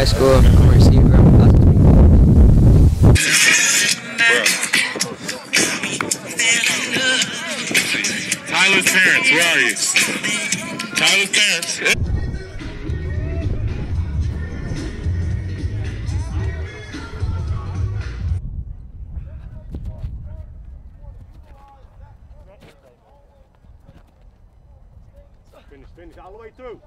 High School. I'm a receiver. I'm Tyler's parents, where are you? Tyler's parents. Finish, finish, all the way through.